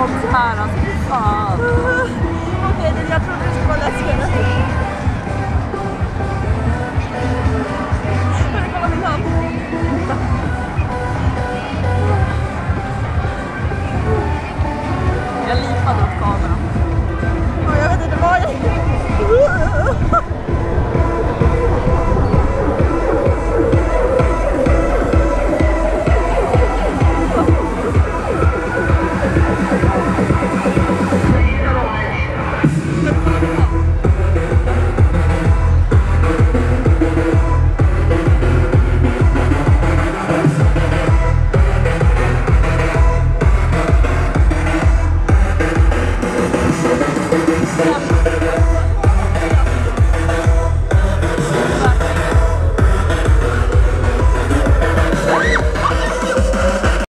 långt här alltså, fan.